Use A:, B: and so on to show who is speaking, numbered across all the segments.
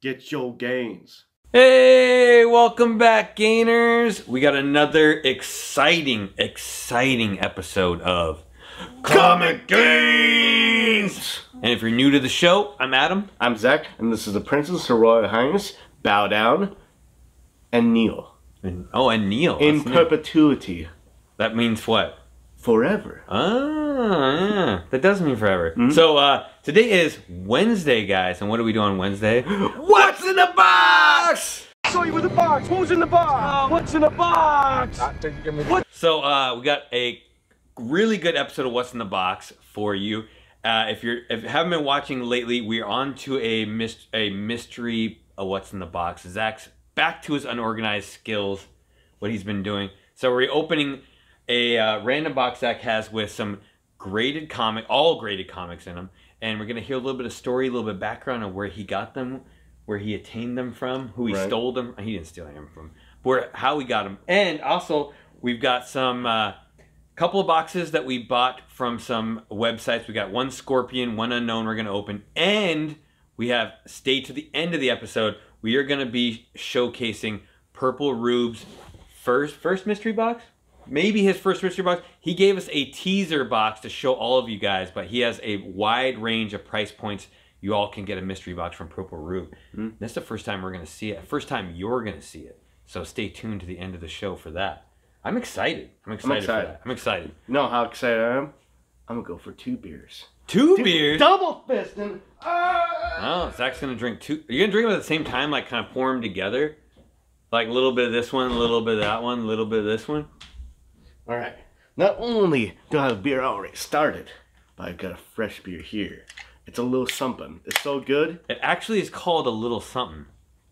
A: Get Your Gains.
B: Hey, welcome back, gainers. We got another exciting, exciting episode of
A: Comic Gains!
B: And if you're new to the show, I'm Adam.
A: I'm Zach, and this is the Princess Her Royal Highness, Bow Down, and Kneel.
B: And, oh, and kneel.
A: In
B: That's
A: perpetuity.
B: that means what?
A: Forever.
B: Ah, yeah. that does mean forever.
A: Hmm?
B: So uh, today is Wednesday, guys, and what do we do on Wednesday?
A: What's in the box?
C: saw you with the box. What was in the box? What's in the box?
B: So uh, we got a really good episode of What's in the Box for you. Uh, if you're if you haven't been watching lately, we're on to a mys- a mystery of What's in the Box. Zach's back to his unorganized skills, what he's been doing. So we're opening a uh, random box Zach has with some graded comic, all graded comics in them, and we're gonna hear a little bit of story, a little bit of background on where he got them, where he attained them from, who he
A: Right.
B: stole them. He didn't steal them from, where how we got them, and also we've got some. Uh, couple of boxes that we bought from some websites. We got one Scorpion, one Unknown we're going to open. And we have, stay to the end of the episode, we are going to be showcasing Purple Rube's first, first mystery box? Maybe his first mystery box. He gave us a teaser box to show all of you guys, but he has a wide range of price points. You all can get a mystery box from Purple Rube. That's the first time we're going to see it. First time you're going to see it. So stay tuned to the end of the show for that. I'm excited. I'm excited,
A: excited.
B: for that. I'm excited.
A: You know how excited I am? I'm gonna go for two beers.
B: Two beers.
A: Double fisting. Ah!
B: Oh, Zach's gonna drink two. Are you gonna drink them at the same time, like kind of pour them together, like a little bit of this one, a little bit of that one, a little bit of this one.
A: All right. Not only do I have beer already started, but I've got a fresh beer here. It's a little something. It's so good,
B: It actually is called a little something.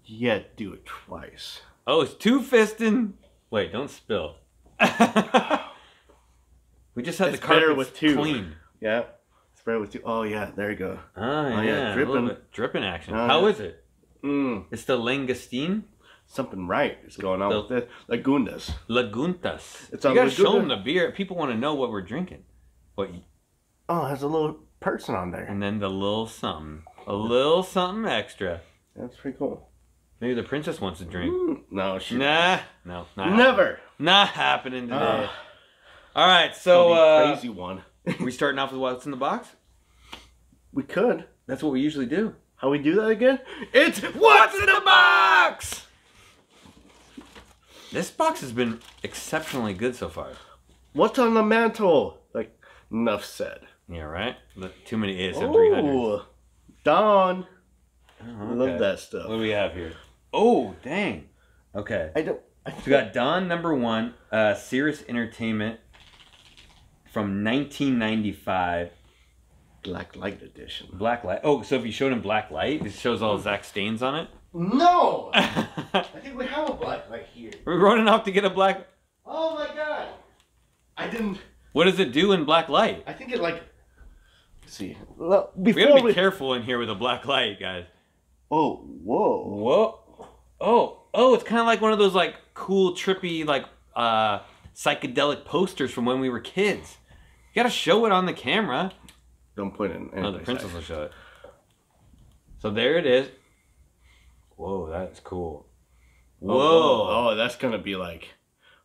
A: yet do it twice.
B: Oh, it's two fisting. Wait, don't spill. we just had
A: It's
B: the
A: better
B: carpets
A: with two.
B: clean.
A: Yeah. Spread with two. Oh yeah, there you go.
B: Ah, oh,
A: yeah,
B: yeah, a
A: dripping.
B: dripping action.
A: Oh,
B: How
A: yeah.
B: is it?
A: Mmm.
B: It's the Langostine
A: Something right is going on
B: The-
A: with it. Lagundas.
B: Laguntas.
A: It's
B: you gotta show them the beer. People want to know what we're drinking. What? you-
A: Oh, it has a little person on there.
B: And then the little something, a little something extra.
A: That's pretty cool.
B: Maybe the princess wants to drink.
A: Mm, no, she
B: Nah, no, not happening.
A: never.
B: Not happening today.
A: Ah.
B: All right, so
A: So
B: uh,
A: crazy one.
B: we starting off with what's in the box.
A: we could.
B: That's what we usually do.
A: How we do that again? It's what's in the box.
B: This box has been exceptionally good so far.
A: What's on the mantle? Like enough said.
B: Yeah, right. Look, Too many ASM 300.
A: Ooh, Dawn.
B: Oh,
A: Love that stuff.
B: What do we have here? Oh, dang. Okay.
A: I don't. I
B: So we got Dawn number one, uh, Sirius Entertainment from 1995.
A: Black Light Edition.
B: Black light. Oh, so if you showed him black light, it shows all Zach stains on it.
A: No. I think we have a black light here.
B: We're running off to get a black.
A: Oh my god. I didn't.
B: What does it do in black light?
A: I think it like. Let's see. Well,
B: We
A: Before
B: gotta be
A: we.
B: careful in here with a black light, guys.
A: oh, whoa.
B: Whoa. Oh, oh, it's kind of like one of those like cool, trippy, like uh psychedelic posters from when we were kids. You gotta show it on the camera.
A: Don't put it in.
B: Oh, the princess will show it. So there it is. Whoa, that's cool.
A: Oh,
B: Whoa.
A: Oh, oh, that's gonna be like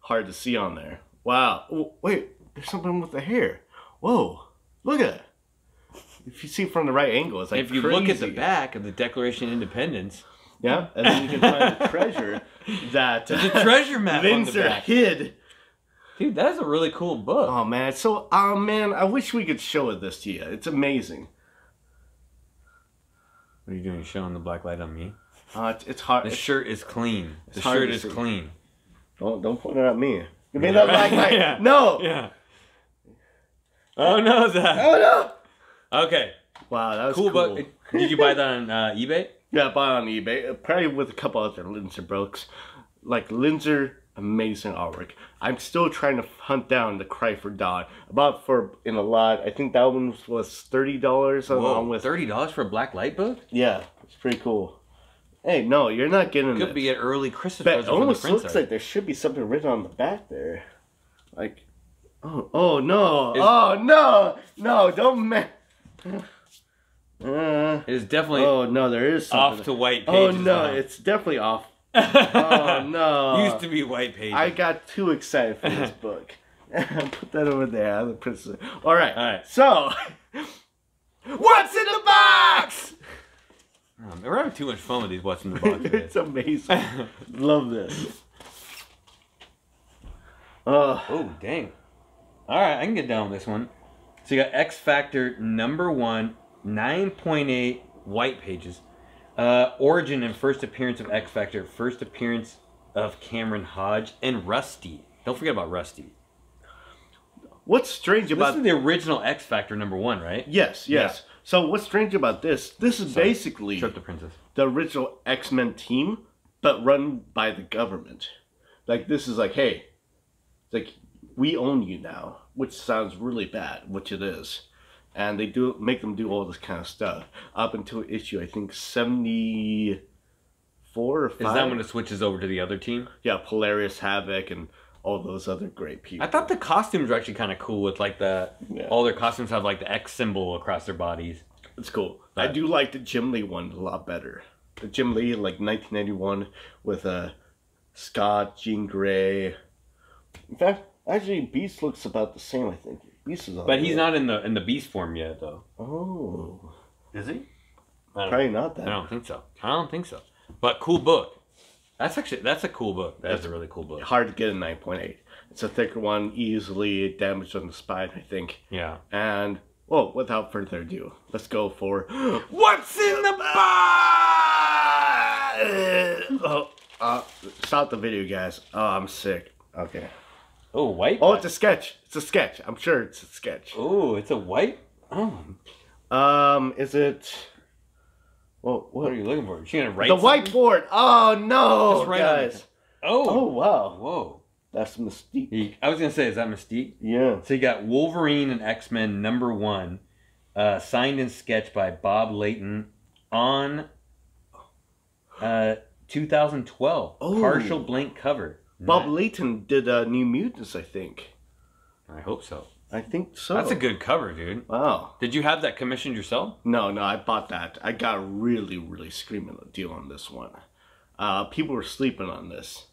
A: hard to see on there. Wow. Oh, wait, there's something with the hair. Whoa. Look at it. If you see from the right angle, it's like
B: if you look at the back of the Declaration of Independence,
A: yeah, and then you can find the treasure that
B: there's a treasure map the Linsner
A: hid.
B: Dude, that is a really cool book.
A: Oh man, so oh man, I wish we could show this to you. It's amazing.
B: What are you doing? Showing the black light on me?
A: Uh, it's, it's hard.
B: The shirt is clean. The shirt is
A: see.
B: clean.
A: don't don't point it at me. Give me
B: Yeah.
A: that black light.
B: Yeah.
A: No.
B: Yeah. Oh no, Zach.
A: Oh no.
B: Okay.
A: Wow, that was
B: Cool,
A: cool.
B: book. Did you buy that on uh, eBay?
A: Yeah, I bought it on eBay. uh, Probably with a couple other Linsner books. Like Linsner, amazing artwork. I'm still trying to hunt down the Cry for Dawn. About for in a lot. I think that one was thirty dollars
B: Whoa,
A: along with.
B: thirty dollars for a black light book?
A: Yeah, it's pretty cool. Hey, no, you're not getting
B: Could
A: this.
B: be an early Christmas
A: But it
B: present from
A: almost looks like there should be something written on the back there. Like, oh, oh no, oh no, no, don't ma- Uh,
B: It is definitely
A: oh no, there is something.
B: off to white
A: Oh no,
B: now.
A: it's definitely off. Oh no.
B: Used to be white pages.
A: I got too excited for this book. Put that over there, the princess. All right.
B: All right.
A: So, what's in the box?
B: Oh, we're having too much fun with these watching the box.
A: it's amazing. Love this. Oh,
B: oh dang! All right, I can get down with this one. So you got X Factor number one, nine point eight white pages. Uh, origin and first appearance of X Factor. First appearance of Cameron Hodge and Rusty. Don't forget about Rusty.
A: what's strange
B: This
A: about
B: is the original X Factor number one, right?
A: Yes, yes. So what's strange about this? This is
B: Sorry.
A: basically
B: the Princess.
A: the original X Men team, but run by the government. Like this is like, hey, it's like we own you now, which sounds really bad, which it is, and they do make them do all this kind of stuff up until issue I think seventy four or five.
B: Is that when it switches over to the other team?
A: yeah, Polaris, Havoc and all those other great people.
B: I thought the costumes were actually kind of cool with like the
A: Yeah.
B: all their costumes have like the X symbol across their bodies.
A: It's cool. I do like the Jim Lee one a lot better. The Jim Lee, like 1991, with uh, Scott, Jean Grey. In fact, actually, Beast looks about the same. I think Beast is on.
B: But he's not in the in the beast form yet though.
A: Oh,
B: Is he? Probably don't,
A: that.
B: I don't think so. I don't think so. But cool book. That's actually that's a cool book. That's a really cool book.
A: Hard to get a 9.8. It's a thicker one, easily damaged on the spine, I think.
B: Yeah.
A: And well, without further ado, let's go for
B: What's in the box?
A: oh, uh, stop the video, guys. Oh, I'm sick. Okay.
B: Oh, white.
A: Oh, it's a sketch. It's a sketch. I'm sure it's a sketch.
B: Oh, it's a white. Oh,
A: Um, is it? Well,
B: what
A: what?
B: are you looking for? She gonna write
A: The
B: something?
A: whiteboard. Oh no, guys.
B: Oh.
A: Oh wow,
B: Whoa.
A: that's Mystique.
B: I was gonna say, is that Mystique?
A: Yeah.
B: So you got Wolverine and X Men number one, uh, signed and sketched by Bob Layton on uh, 2012.
A: Oh.
B: Partial blank cover.
A: Bob Layton did uh, New Mutants, I think.
B: I hope so.
A: I think so.
B: That's a good cover, dude.
A: Wow.
B: Did you have that commissioned yourself?
A: No, no, I bought that. I got a really, really screaming deal on this one. Uh, people were sleeping on this.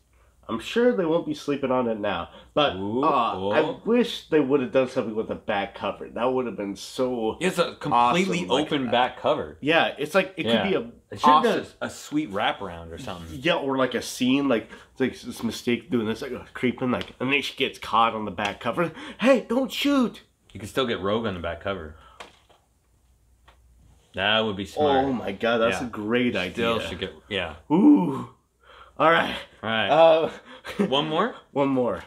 A: I'm sure they won't be sleeping on it now. But
B: Ooh,
A: uh,
B: oh.
A: I wish they would have done something with the back cover. That would have been so.
B: It's a completely
A: Awesome,
B: open
A: that.
B: back cover.
A: Yeah, it's like it
B: Yeah.
A: could be a
B: It should have
A: awesome,
B: done a, a sweet wraparound or something.
A: Yeah, or like a scene, like it's like this Mystique doing this, like creeping, like, and then she gets caught on the back cover. Hey, don't shoot!
B: You could still get Rogue on the back cover. That would be smart.
A: Oh my god, that's
B: Yeah.
A: a great
B: Still
A: idea.
B: should get yeah.
A: Ooh, all right.
B: All right.
A: Uh,
B: One more.
A: one more.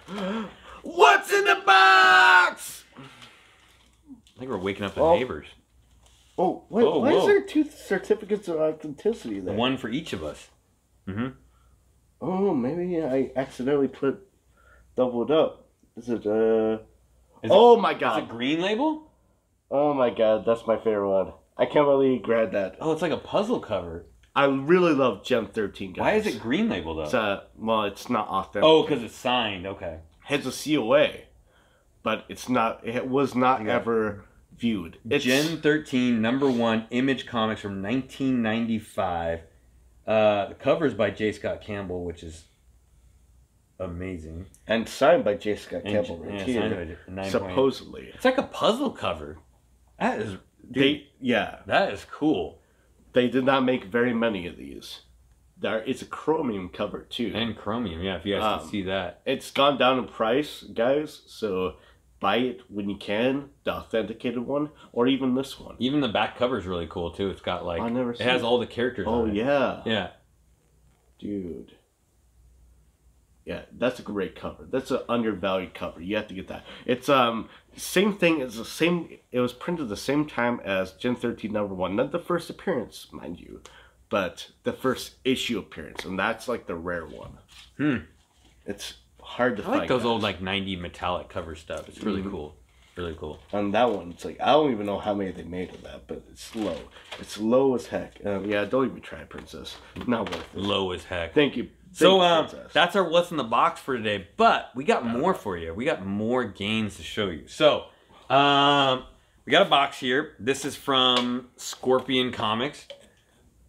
A: What's in the box?
B: I think we're waking up the
A: Oh.
B: neighbors.
A: Oh, wait,
B: Oh,
A: why
B: whoa.
A: is there two certificates of authenticity there?
B: One for each of us. Mm-hmm.
A: Oh, maybe I accidentally put doubled up. Is it? Uh.
B: Is
A: oh my God.
B: Is
A: god!
B: it green label?
A: Oh my god, that's my favorite one. I can't believe you grabbed that.
B: Oh, it's like a puzzle cover.
A: I really love Gen 13, guys.
B: Why is it green label though?
A: It's uh, well, it's not authentic.
B: oh, because it's signed. Okay.
A: has a COA, but it's not. It was not
B: Yeah.
A: ever viewed. It's
B: Gen 13, number one, Image Comics from 1995. Uh, the cover is by J. Scott Campbell, which is amazing.
A: and signed by J. Scott
B: And-
A: Campbell right
B: yeah,
A: here. supposedly,
B: It's like a puzzle cover. That is, dude,
A: they yeah
B: that is cool.
A: They did not make very many of these. There, it's a chromium cover too.
B: And chromium, yeah. If you guys
A: Um,
B: can see that,
A: it's gone down in price, guys. So buy it when you can, the authenticated one, or even this one.
B: even the back cover is really cool too. It's got like
A: I never
B: it has
A: it.
B: all the characters.
A: Oh
B: on it.
A: yeah,
B: yeah.
A: dude. Yeah, that's a great cover. That's an undervalued cover. You have to get that. It's um same thing. It's the same. It was printed the same time as Gen 13 number one. Not the first appearance, mind you, but the first issue appearance, and that's like the rare one.
B: Hmm.
A: It's hard to
B: I
A: find.
B: like those
A: guys.
B: old like 90 metallic cover stuff. It's really
A: Mhm.
B: cool. Really cool.
A: On that one, it's like I don't even know how many they made of that, but it's low. It's low as heck. Um, yeah, don't even try, princess. Not worth it.
B: Low as heck.
A: Thank you.
B: So um, that's our what's in the box for today. But we got more for you. We got more games to show you. So um, we got a box here. This is from Scorpion Comics.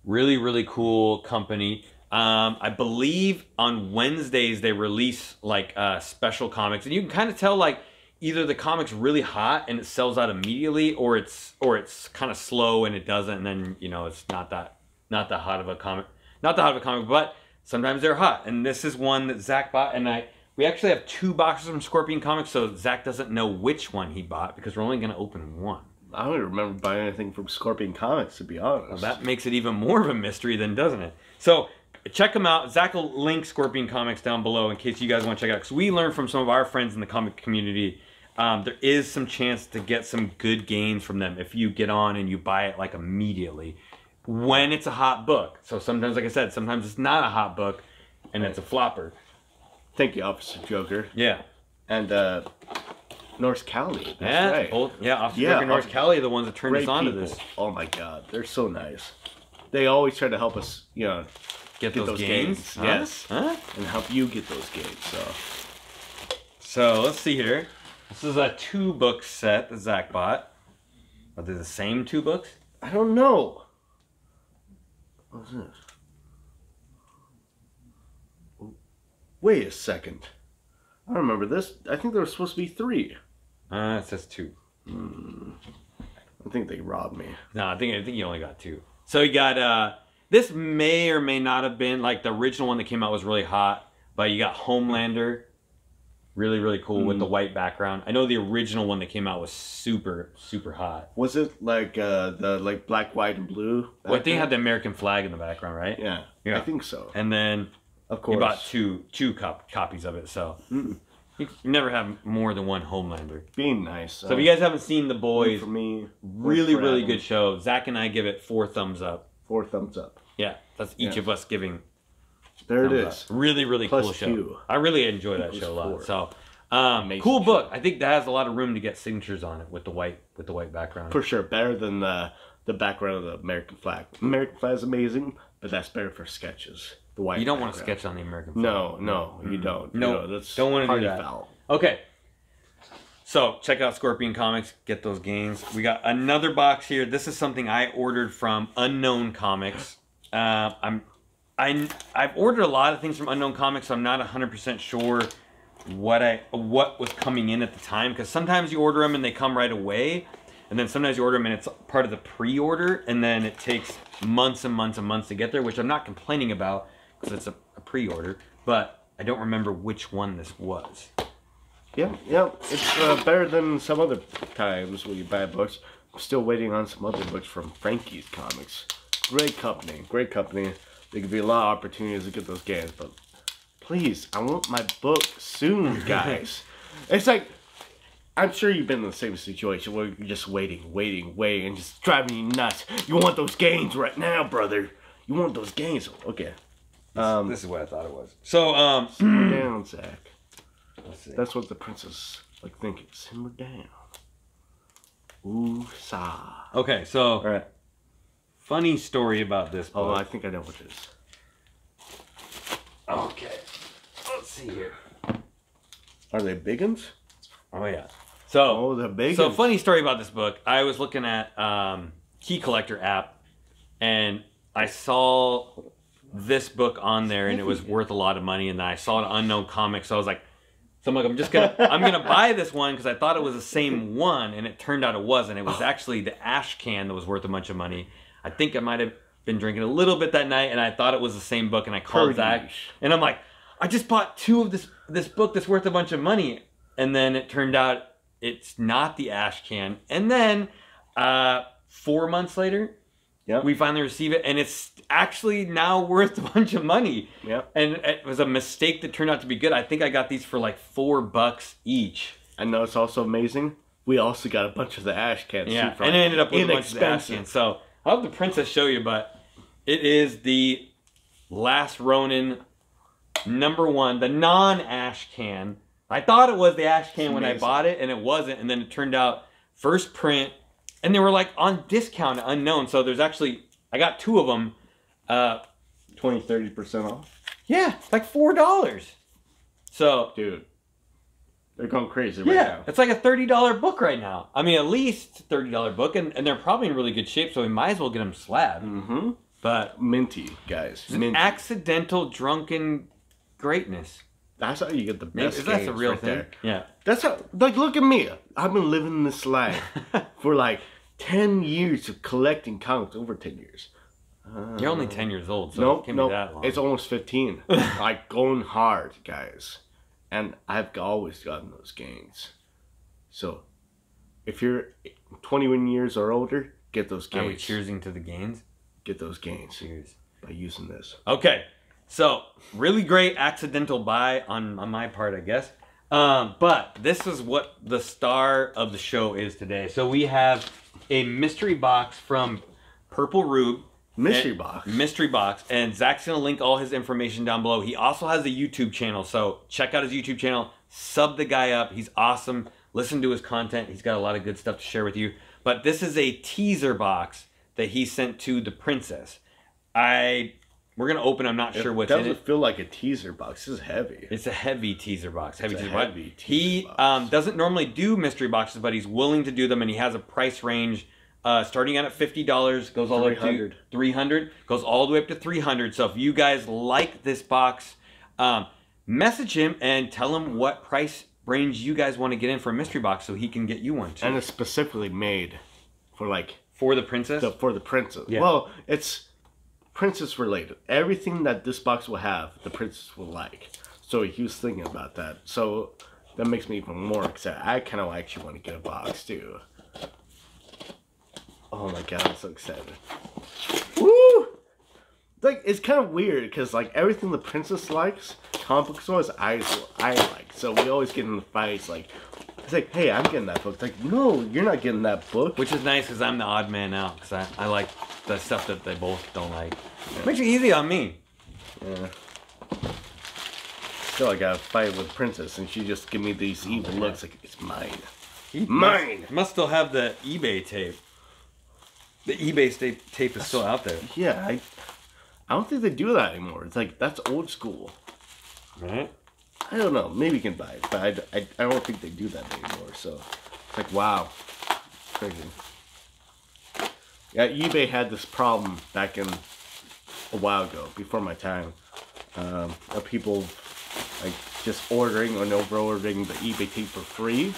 B: Really, really cool company. Um, I believe on Wednesdays they release like uh, special comics, and you can kind of tell like either the comic's really hot and it sells out immediately, or it's or it's kind of slow and it doesn't, and then you know it's not that not that hot of a comic, not that hot of a comic, but sometimes they're hot. And this is one that Zach bought, and I we actually have two boxes from Scorpion Comics, so Zach doesn't know which one he bought because we're only going to open one.
A: I don't even remember buying anything from Scorpion Comics, to be honest.
B: Well, that makes it even more of a mystery, then, doesn't it? So check them out. Zach will link Scorpion Comics down below in case you guys want to check it out. Because we learned from some of our friends in the comic community, um, there is some chance to get some good gains from them if you get on and you buy it like immediately when it's a hot book. So sometimes, like I said, sometimes it's not a hot book and it's a flopper.
A: Thank you, Officer Joker.
B: Yeah.
A: And uh, North Cali. That's
B: yeah,
A: right.
B: old, yeah, Officer
A: Yeah,
B: Joker and North Cali are the ones that turned us onto
A: people.
B: this.
A: Oh my god, they're so nice. They always try to help us, you know,
B: Get,
A: Get
B: those,
A: those
B: gains.
A: gains,
B: Huh?
A: yes.
B: Huh?
A: and help you get those games. So
B: So let's see here. This is a two book set that Zach bought. Are they the same two books?
A: I don't know. What's this? Wait a second. I remember this. I think there was supposed to be three.
B: Uh, it says two.
A: I think they robbed me.
B: No, I think I think you only got two. So you got uh this may or may not have been like the original one that came out was really hot, but you got Homelander, really really cool with the white background. I know the original one that came out was super super hot.
A: Was it like uh, the like black, white, and blue?
B: Well, I think it had the American flag in the background, right?
A: Yeah,
B: Yeah.
A: I think so.
B: And then
A: Of course, you
B: bought two two cop- copies of it, so you, you never have more than one Homelander.
A: Being nice.
B: So if you guys haven't seen The Boys,
A: for me,
B: really really good show. Zach and I give it four thumbs up.
A: Four thumbs up.
B: Yeah, that's each
A: Yeah.
B: of us giving
A: There it
B: thumbs
A: is.
B: up. Really, really
A: Plus
B: cool show.
A: two.
B: I really enjoy that
A: Equals
B: show a lot.
A: four.
B: So, um,
A: Amazing
B: cool
A: show.
B: book. I think that has a lot of room to get signatures on it with the white with the white background.
A: For sure, better than the the background of the American flag. American flag is amazing, but that's better for sketches. The white.
B: you don't want to sketch on the American flag.
A: No, no, you don't.
B: No,
A: you know, that's
B: don't wanna do
A: party
B: that.
A: foul.
B: Okay. So check out Scorpion Comics. Get those gains. We got another box here. This is something I ordered from Unknown Comics. Uh, I'm, I, I've ordered a lot of things from Unknown Comics. So I'm not 100% sure what I what was coming in at the time because sometimes you order them and they come right away, and then sometimes you order them and it's part of the pre-order, and then it takes months and months and months to get there, which I'm not complaining about because it's a, a pre-order, but I don't remember which one this was.
A: Yeah, yeah, it's uh, better than some other times when you buy books. I'm still waiting on some other books from Frankie's Comics. Great company, great company. There could be a lot of opportunities to get those games, but please, I want my book soon, guys. it's like, I'm sure you've been in the same situation where you're just waiting, waiting, waiting, and just driving you nuts. You want those gains right now, brother. You want those gains. Okay. Um,
B: This is what I thought it was. So, um,
A: simmer down, Zach.
B: let's see.
A: That's what the princess like thinking. Simmer down. Ooh, sa.
B: Okay, so
A: All right.
B: Funny story about this
A: Oh,
B: book.
A: I think I know what it is.
B: Okay, let's see here.
A: Are they big uns?
B: Oh yeah. So,
A: Oh, the big
B: so funny story about this book. I was looking at um, Key Collector app, and I saw this book on there, and it was worth a lot of money. And then I saw an Unknown comic, so I was like, so I'm like, I'm just gonna, I'm gonna buy this one because I thought it was the same one, and it turned out it wasn't. It was actually the ash can that was worth a bunch of money. I think I might have been drinking a little bit that night, and I thought it was the same book, and I called Zach, and I'm like, I just bought two of this this book that's worth a bunch of money, and then it turned out it's not the ash can, and then uh, four months later,
A: Yep.
B: we finally receive it, and it's actually now worth a bunch of money.
A: Yep.
B: And it was a mistake that turned out to be good. I think I got these for like four bucks each.
A: I know it's also amazing. We also got a bunch of the ash cans.
B: Yeah,
A: too, from
B: and I ended up with a bunch of the ash cans. So I'll have the princess show you, but it is the Last Ronin number one, the non-ash can. I thought it was the ash can when I bought it, and it wasn't. And then it turned out first print, and they were like on discount, unknown. So there's actually I got two of them. Uh,
A: 20, 30% off.
B: yeah, like four dollars. So
A: Dude, They're going crazy right
B: Yeah,
A: now.
B: it's like a thirty dollar book right now. I mean, at least thirty dollar book, and, and they're probably in really good shape, so we might as well get them slabbed.
A: Mm-hmm.
B: But
A: Minty, guys. Minty.
B: accidental drunken greatness.
A: That's how you get the best.
B: is that a real
A: right
B: thing?
A: there.
B: Yeah.
A: That's how. Like, look at me. I've been living this life for like ten years of collecting comics. Over ten years. Uh,
B: You're only ten years old, so
A: no,
B: it can't
A: no,
B: be that long.
A: it's almost fifteen. like going hard, guys, and I've always gotten those gains. So, if you're 21 years or older, get those
B: Are we
A: gains.
B: cheersing to the gains?
A: Get those gains
B: Cheers.
A: by using this.
B: Okay, so really great accidental buy on on my part, I guess. Um, but this is what the star of the show is today. So we have a mystery box from Purple Rube.
A: Mystery
B: And-
A: box.
B: Mystery box. And Zach's gonna link all his information down below. He also has a YouTube channel, so check out his YouTube channel. Sub the guy up. He's awesome. Listen to his content. He's got a lot of good stuff to share with you. But this is a teaser box that he sent to the princess. I we're gonna open. I'm not sure
A: it
B: what's in
A: doesn't
B: it.
A: feel like a teaser box. This is heavy.
B: It's a heavy teaser box. Heavy
A: It's a
B: teaser box.
A: teaser
B: he
A: box.
B: Um, doesn't normally do mystery boxes, but he's willing to do them, and he has a price range uh, starting out at fifty dollars, goes all the way up to
A: 300.
B: three hundred, goes all the way up to three hundred. So if you guys like this box, um, message him and tell him what price range you guys want to get in for a mystery box, so he can get you one too.
A: and it's specifically made for like
B: for the princess.
A: the for the princess.
B: Yeah.
A: Well, it's princess related. Everything that this box will have, the princess will like. So he was thinking about that. So that makes me even more excited. I kind of actually want to get a box too. Oh my god, I'm so excited. Woo! Like it's kind of weird because like everything the princess likes, comic book stores, I I like. So we always get in the fights. Like it's like, hey, I'm getting that book. It's like, no, you're not getting that book.
B: which is nice because I'm the odd man out because I, I like the stuff that they both don't like. Makes it easy on me.
A: Yeah. Still, I got to fight with Princess, and she just give me these evil looks like it's mine. Mine.
B: Must, must still have the eBay tape. The eBay sta- tape is still out there.
A: Yeah, I, I don't think they do that anymore. It's like that's old school.
B: Right?
A: I don't know. Maybe you can buy it, but I, I, I don't think they do that anymore. So it's like wow, crazy. Yeah, eBay had this problem back in a while ago, before my time. Um, of people like just ordering and over ordering the eBay tape for free,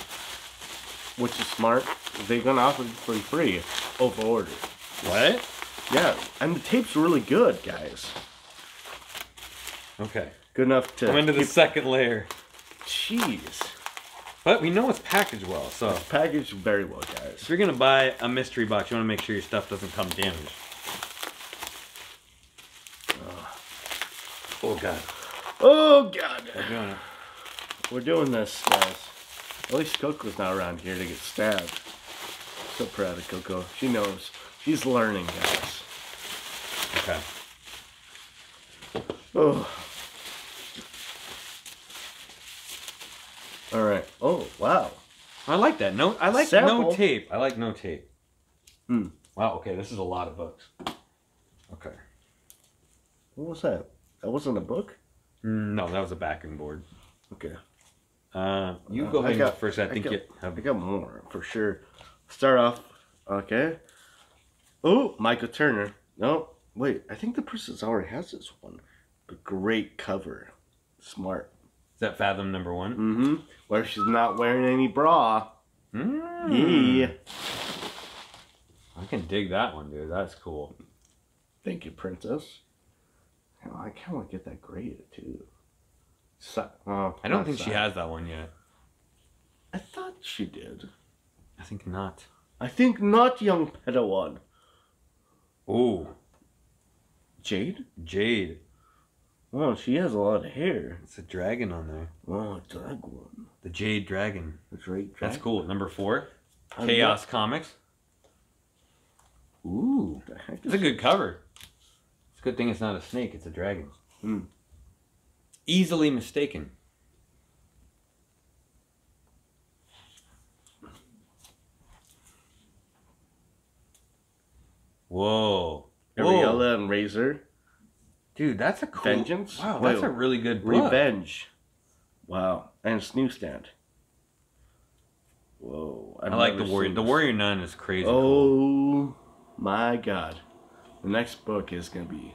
A: which is smart. They're gonna offer it for free over order.
B: What?
A: Yeah, and the tape's really good, guys.
B: Okay.
A: Good enough to
B: I'm into the second layer.
A: Jeez,
B: But we know it's packaged well, so
A: packaged very well, guys.
B: if you're gonna buy a mystery box, you wanna make sure your stuff doesn't come damaged. Oh god.
A: Oh God,
B: We're doing it.
A: we're doing this, guys. At least Coco's not around here to get stabbed. So proud of Coco. She knows. She's learning, guys.
B: Okay.
A: Oh. All right. Oh wow.
B: I like that. No I like
A: Sample.
B: no tape. I like no tape.
A: Hmm.
B: Wow, okay, this is a lot of books. Okay.
A: What was that? That wasn't a book.
B: Mm, No, that was a backing board.
A: Okay.
B: Uh, you
A: Uh,
B: go ahead
A: got-
B: first. I
A: I
B: think
A: got-
B: you have
A: I got more for sure. Start off. Okay. Oh, Michael Turner. No, wait. I think the person already has this one. A great cover. Smart.
B: Is that Fathom number one?
A: Mm-hmm. Where she's not wearing any bra.
B: Mm.
A: Yeah.
B: I can dig that one, dude. That's cool.
A: Thank you, princess. I kind of want to get that graded too. So, oh,
B: I don't think she has that one yet.
A: I thought she did.
B: I think not.
A: I think not, young Padawan.
B: Oh.
A: Jade?
B: Jade.
A: Oh, she has a lot of hair.
B: It's a dragon on there.
A: Oh, drag one.
B: The Jade Dragon.
A: The Drake
B: That's cool. Number four,
A: I
B: Chaos Comics. Ooh, it's a good cover. It's a good thing it's not a snake. It's a dragon.
A: Hmm.
B: Easily mistaken. Whoa.
A: Areala and Razor.
B: Dude, that's a cool.
A: Vengeance?
B: Wow,
A: Wait,
B: that's a really good book.
A: Revenge. Wow. And Snooze Stand. Whoa.
B: I
A: I've
B: like the warrior. The warrior nun is crazy. Oh cool.
A: Oh my god. The next book is gonna be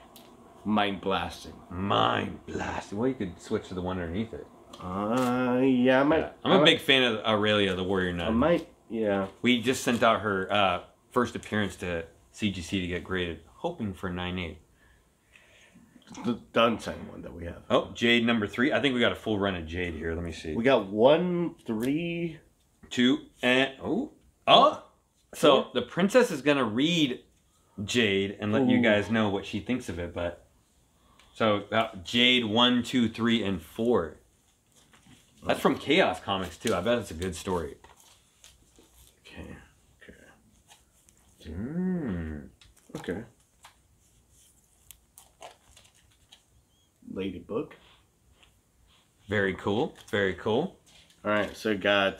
A: mind blasting.
B: Mind blasting. Well, you could switch to the one underneath it.
A: Uh yeah, I might
B: Yeah. I'm
A: I
B: a big fan of Areala, the warrior
A: I
B: nun.
A: might yeah.
B: We just sent out her uh, first appearance to CGC to get graded, hoping for 9.8.
A: The the unsigned one that we have.
B: Oh, Jade number three. I think we got a full run of Jade here. Let me see.
A: We got one, three,
B: two, and oh oh. So the princess is gonna read Jade and let you guys know what she thinks of it. But so uh, Jade one, two, three, and four. That's from Chaos Comics too. I bet it's a good story.
A: Okay. Okay.
B: Mm.
A: Okay. Lady book.
B: Very cool. Very cool.
A: All right, so I got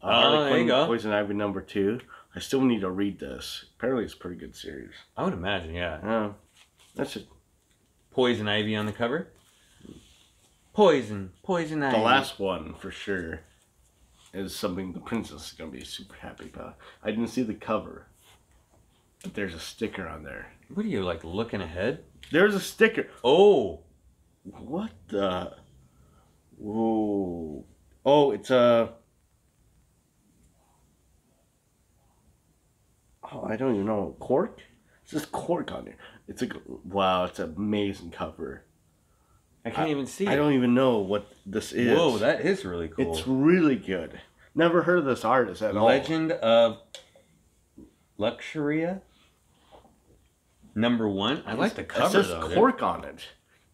A: uh,
B: Oh, you
A: Harley Quinn,
B: go.
A: Poison Ivy number two. I still need to read this. Apparently, it's a pretty good series.
B: I would imagine, yeah.
A: Uh, that's it.
B: Poison Ivy on the cover. Poison, poison ivy.
A: The last one for sure is something the princess is gonna be super happy about. I didn't see the cover, but there's a sticker on there.
B: What are you like looking ahead?
A: There's a sticker.
B: Oh,
A: What the? Whoa! Oh, it's a. Oh, I don't even know. Cork? It says cork on there. It's a wow. It's an amazing cover.
B: I can't even see.
A: I
B: it.
A: don't even know what this is.
B: Whoa, that is really cool.
A: It's really good. Never heard of this artist at all.
B: Legend of Luxuria. Number one. I like the cover
A: It says
B: though. dude.
A: cork on it.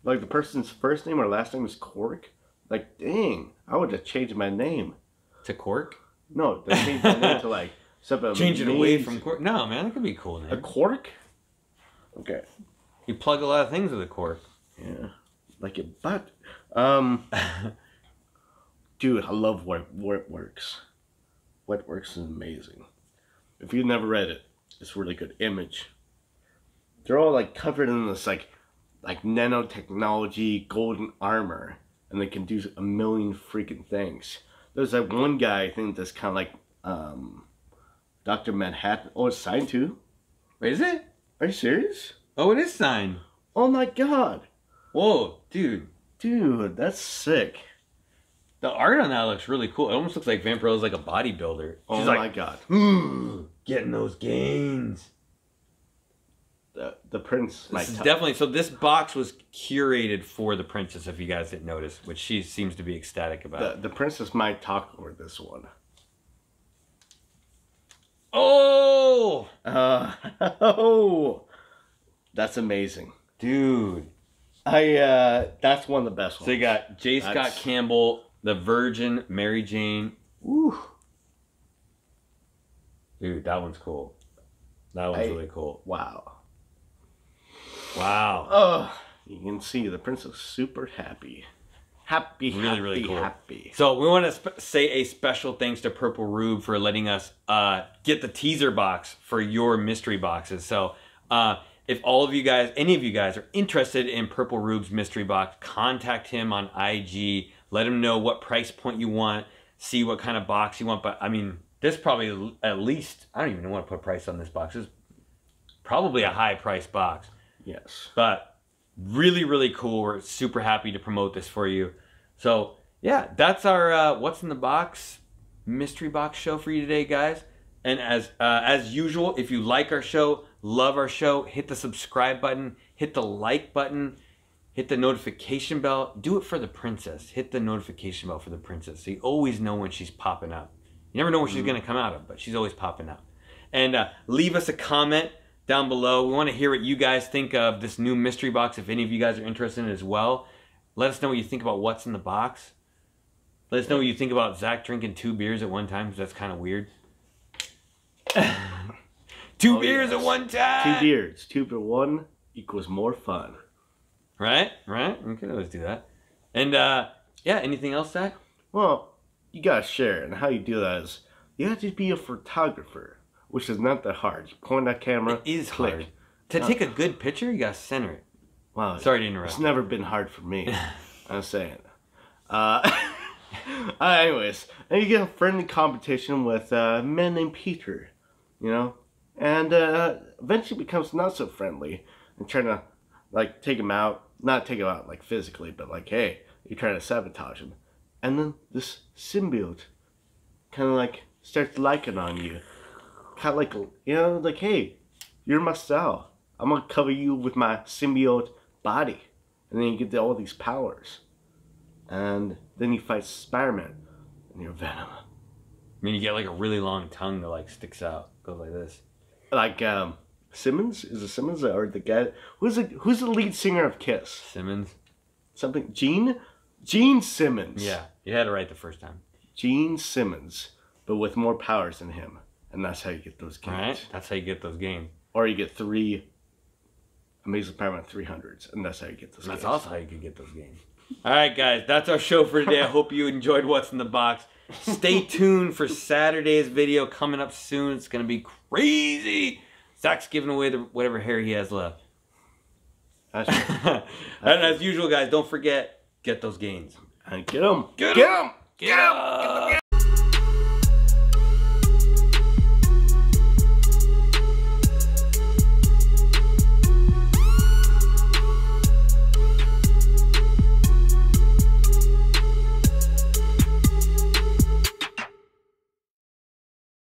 A: Like the person's first name or last name is Cork. Like, dang, I would have changed my name.
B: to cork.
A: No, they changed my name to like something.
B: Change it away from cork. No, man, that could be cool.
A: a
B: Name.
A: cork. Okay.
B: You plug a lot of things with a cork.
A: Yeah, like your butt. um, dude, I love what WetWorks. What works is amazing. If you've never read it, it's really good. Image. They're all like covered in this like like nanotechnology, golden armor, and they can do a million freaking things. There's like one guy I think that's kind of like um, Doctor Manhattan. Oh, it's signed too.
B: Wait, is it?
A: Are you serious?
B: Oh, it is signed.
A: Oh my god,
B: Whoa, dude.
A: dude, that's sick.
B: The art on that looks really cool. It almost looks like Vampiro is like a bodybuilder.
A: Oh
B: She's
A: my god.
B: "Ooh, getting those gains.
A: the the prince
B: This is definitely so. This box was curated for the princess, if you guys didn't notice, which she seems to be ecstatic about.
A: the, the princess might talk over this one.
B: Oh,
A: Uh, oh, that's amazing.
B: dude!
A: I uh, that's one of the best ones.
B: So you got J. Scott
A: That's-
B: Campbell, the Virgin, Mary Jane. Woo. Dude, that one's cool. That one's
A: I-
B: really cool.
A: wow.
B: Wow.
A: Oh, you can see the prince is super happy, happy,
B: Really,
A: happy,
B: really cool.
A: happy.
B: So we want to sp- say a special thanks to Purple Rube for letting us uh, get the teaser box for your mystery boxes. So uh, if all of you guys, any of you guys, are interested in Purple Rube's mystery box, contact him on IG. Let him know what price point you want. See what kind of box you want. But I mean, this probably at least I don't even want to put a price on this box. It's probably a high price box.
A: Yes.
B: But really, really cool. We're super happy to promote this for you. So yeah, that's our uh, what's in the box mystery box show for you today, guys. And as uh, as usual, if you like our show, love our show, hit the subscribe button, hit the like button, hit the notification bell. Do it for the princess. Hit the notification bell for the princess, so you always know when she's popping up. You never know where she's gonna come out of, but she's always popping up. And uh, leave us a comment down below. We want to hear what you guys think of this new mystery box. If any of you guys are interested in it as well, let us know what you think about what's in the box. Let us know what you think about Zach drinking two beers at one time, because that's kind of weird. two
A: Oh,
B: beers
A: yes.
B: at one time.
A: Two beards, two to one equals more fun.
B: Right, right. We could always do that. And uh, yeah, anything else, Zach?
A: Well, you gotta share, and how you do that is you have to be a photographer, which is not that hard. You point that camera.
B: It is
A: click.
B: hard to take a good picture. You gotta center it.
A: Wow.
B: Sorry to interrupt.
A: It's never been hard for me. I'm saying. Uh, uh, anyways, and you get a friendly competition with uh, a man named Peter, you know, and uh, eventually becomes not so friendly and trying to like take him out, not take him out like physically, but like hey, you're trying to sabotage him, and then this symbiote kind of like starts liking on you, kind of like you know like hey, you're my style. I'm gonna cover you with my symbiote body, and then you get all these powers and then you fight Spider-Man, and you're Venom.
B: I mean, you get like a really long tongue that like sticks out, goes like this.
A: Like um, Simmons is it Simmons or the guy who's the who's the lead singer of Kiss?
B: Simmons.
A: Something Gene, Gene Simmons.
B: Yeah, you had it right the first time.
A: Gene Simmons, but with more powers than him, and that's how you get those games.
B: Right, that's how you get those games.
A: Or you get three Amazing Spider-Man 300s, and that's how you get those.
B: And that's also how you can get those games. All right, guys, that's our show for today. I hope you enjoyed what's in the box. Stay tuned for Saturday's video coming up soon. It's gonna be crazy. Zach's giving away the whatever hair he has left.
A: That's-
B: and as usual, guys, don't forget get those gains.
A: and get them.
B: Get
A: Get
B: 'em.
A: them.
B: Get 'em.